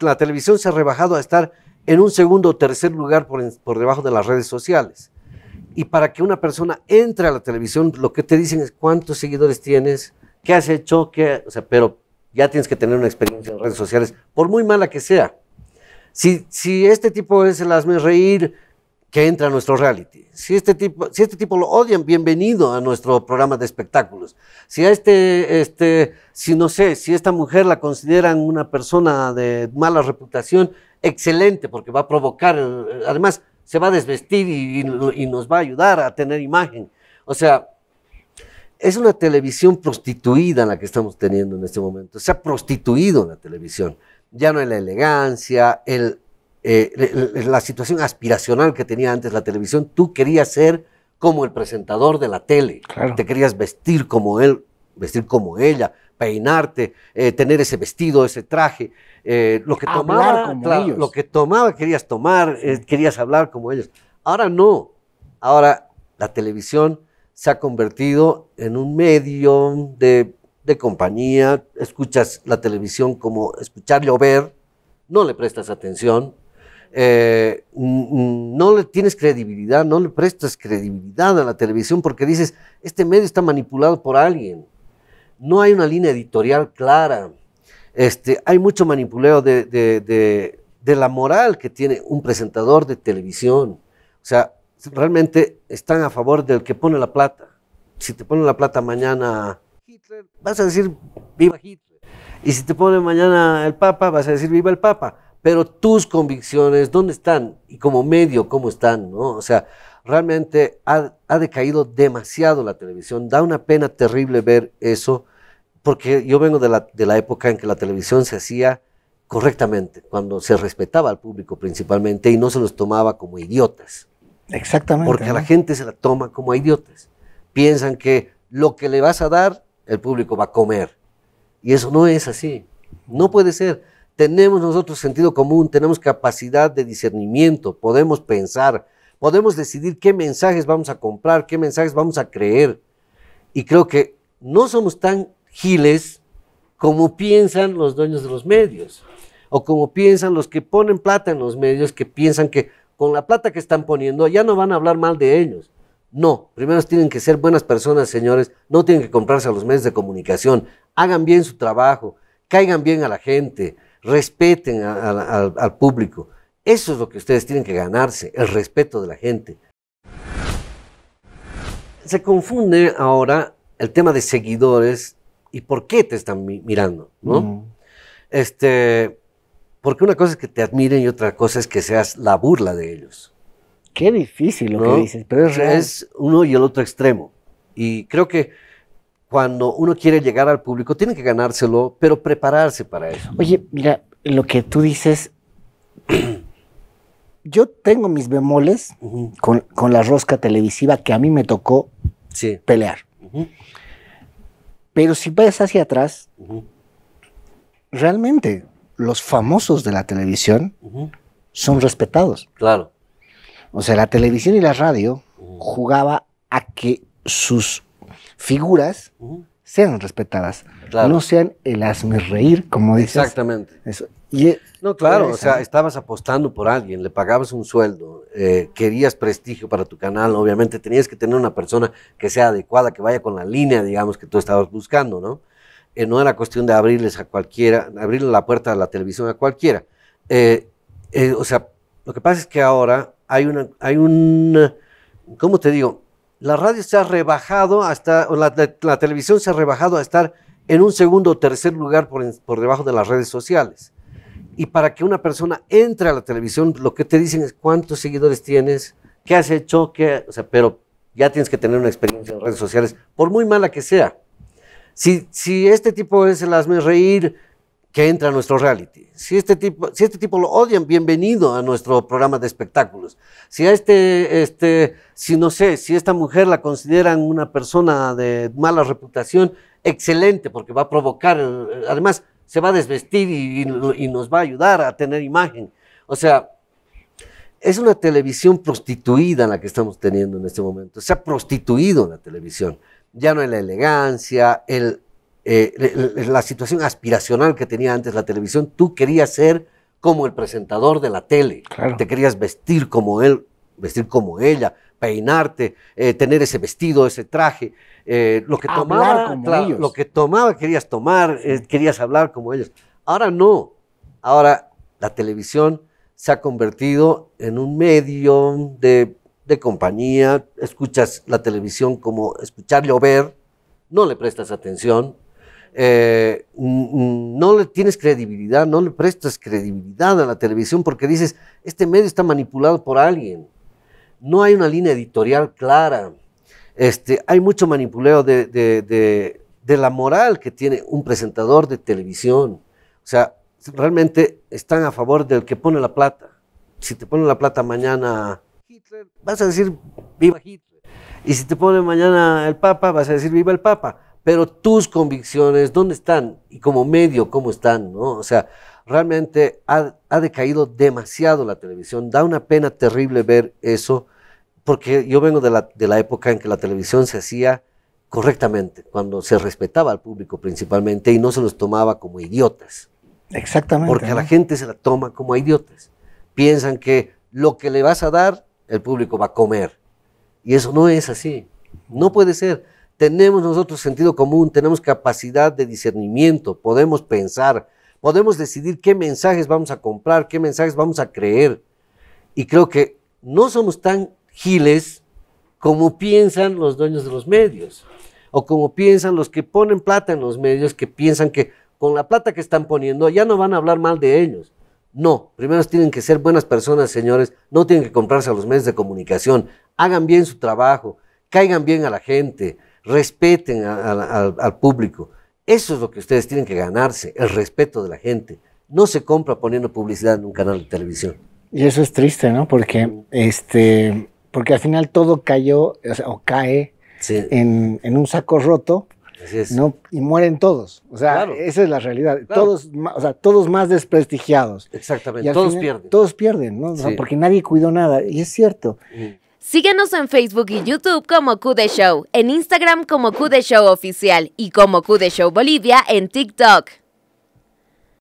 la televisión se ha rebajado a estar en un segundo o tercer lugar por, por debajo de las redes sociales. Y para que una persona entre a la televisión, lo que te dicen es cuántos seguidores tienes, qué has hecho, qué, o sea, pero ya tienes que tener una experiencia en redes sociales, por muy mala que sea. Si, si este tipo es el hazme reír, que entra a nuestro reality. Si este tipo, si este tipo lo odian, bienvenido a nuestro programa de espectáculos. Si a este, este, si no sé, si esta mujer la consideran una persona de mala reputación, excelente, porque va a provocar, además se va a desvestir y, y nos va a ayudar a tener imagen. O sea, es una televisión prostituida la que estamos teniendo en este momento. Se ha prostituido la televisión. Ya no hay la elegancia, el, eh, la situación aspiracional que tenía antes la televisión. Tú querías ser como el presentador de la tele. Te querías vestir como él, vestir como ella, peinarte, eh, tener ese vestido, ese traje. Eh, lo que tomaba, lo que tomaba querías tomar, querías hablar como ellos. Ahora no. Ahora la televisión se ha convertido en un medio de, compañía, escuchas la televisión como escuchar llover, no le prestas atención, eh, no le tienes credibilidad, no le prestas credibilidad a la televisión porque dices, este medio está manipulado por alguien, no hay una línea editorial clara, este, hay mucho manipuleo de, de la moral que tiene un presentador de televisión. O sea, realmente están a favor del que pone la plata. Si te pone la plata mañana vas a decir viva Hitler. Y si te pone mañana el Papa, vas a decir viva el Papa. Pero tus convicciones, ¿dónde están? Y como medio, ¿cómo están? ¿no? O sea, realmente ha, ha decaído demasiado la televisión. Da una pena terrible ver eso, porque yo vengo de la, de la época en que la televisión se hacía correctamente, cuando se respetaba al público principalmente y no se los tomaba como idiotas. Exactamente. Porque a la gente se la toma como idiotas. Piensan que lo que le vas a dar, el público va a comer. Y eso no es así. No puede ser. Tenemos nosotros sentido común, tenemos capacidad de discernimiento, podemos pensar, podemos decidir qué mensajes vamos a comprar, qué mensajes vamos a creer. Y creo que no somos tan giles como piensan los dueños de los medios, o como piensan los que ponen plata en los medios, que piensan que con la plata que están poniendo, ya no van a hablar mal de ellos. No, primero tienen que ser buenas personas, señores, no tienen que comprarse a los medios de comunicación, hagan bien su trabajo, caigan bien a la gente, respeten al público. Eso es lo que ustedes tienen que ganarse, el respeto de la gente. Se confunde ahora el tema de seguidores y por qué te están mirando, ¿no? Este, porque una cosa es que te admiren y otra cosa es que seas la burla de ellos. Qué difícil lo que dices, pero es real. Es uno y el otro extremo. Y creo que cuando uno quiere llegar al público, tiene que ganárselo, pero prepararse para eso. Oye, mira, lo que tú dices, yo tengo mis bemoles con, la rosca televisiva que a mí me tocó pelear. Pero si vas hacia atrás, realmente los famosos de la televisión son respetados. Claro. O sea, la televisión y la radio jugaba a que sus figuras sean respetadas, no sean el hazme reír, como dices. Exactamente. Eso. Y, e no, claro, o sea, estabas apostando por alguien, le pagabas un sueldo, eh, querías prestigio para tu canal, obviamente tenías que tener una persona que sea adecuada, que vaya con la línea, digamos, que tú estabas buscando, ¿no? Eh, no era cuestión de abrirles a cualquiera, abrirle la puerta a la televisión a cualquiera. Eh, eh, o sea, lo que pasa es que ahora hay una, hay un, ¿cómo te digo? La radio se ha rebajado hasta, la, televisión se ha rebajado a estar en un segundo o tercer lugar por, por debajo de las redes sociales. Y para que una persona entre a la televisión, lo que te dicen es cuántos seguidores tienes, qué has hecho, qué, o sea, pero ya tienes que tener una experiencia en redes sociales, por muy mala que sea. Si, si este tipo es el hazme reír, que entra a nuestro reality. Si este tipo, si este tipo lo odian, bienvenido a nuestro programa de espectáculos. Si a este, este, si no sé, si esta mujer la consideran una persona de mala reputación, excelente, porque va a provocar, además se va a desvestir y, y nos va a ayudar a tener imagen. O sea, es una televisión prostituida la que estamos teniendo en este momento. Se ha prostituido la televisión ya no hay la elegancia, el, eh, la situación aspiracional que tenía antes la televisión. Tú querías ser como el presentador de la tele. Te querías vestir como él, vestir como ella, peinarte, eh, tener ese vestido, ese traje. Eh, lo que tomaba, lo que tomaba querías tomar, eh, querías hablar como ellos. Ahora no. Ahora la televisión se ha convertido en un medio de, de compañía. Escuchas la televisión como escuchar llover, no le prestas atención, eh, no le tienes credibilidad, no le prestas credibilidad a la televisión porque dices, este medio está manipulado por alguien. No hay una línea editorial clara. Este, hay mucho manipuleo de, de, la moral que tiene un presentador de televisión. O sea, realmente están a favor del que pone la plata. Si te pone la plata mañana vas a decir viva Hitler. Y si te pone mañana el Papa, vas a decir viva el Papa pero tus convicciones, ¿dónde están? Y como medio, ¿cómo están? ¿no? O sea, realmente ha, decaído demasiado la televisión. Da una pena terrible ver eso, porque yo vengo de la, de la época en que la televisión se hacía correctamente, cuando se respetaba al público principalmente y no se los tomaba como idiotas. Exactamente. Porque a la gente se la toma como idiotas. Piensan que lo que le vas a dar, el público va a comer. Y eso no es así. No puede ser tenemos nosotros sentido común, tenemos capacidad de discernimiento, podemos pensar, podemos decidir qué mensajes vamos a comprar, qué mensajes vamos a creer. Y creo que no somos tan giles como piensan los dueños de los medios, o como piensan los que ponen plata en los medios, que piensan que con la plata que están poniendo ya no van a hablar mal de ellos. No, primero tienen que ser buenas personas, señores, no tienen que comprarse a los medios de comunicación, hagan bien su trabajo, caigan bien a la gente, respeten al público. Eso es lo que ustedes tienen que ganarse, el respeto de la gente. No se compra poniendo publicidad en un canal de televisión. Y eso es triste, ¿no? Porque, este, porque al final todo cayó o, cae en, un saco roto. ¿no? Y mueren todos. O sea, esa es la realidad. Todos, o sea, todos más desprestigiados. Exactamente. todos pierden. Todos pierden, ¿no? porque nadie cuidó nada. Y es cierto. Síguenos en Facebook y YouTube como QD Show, en Instagram como QD Show Oficial y como QD Show Bolivia en TikTok.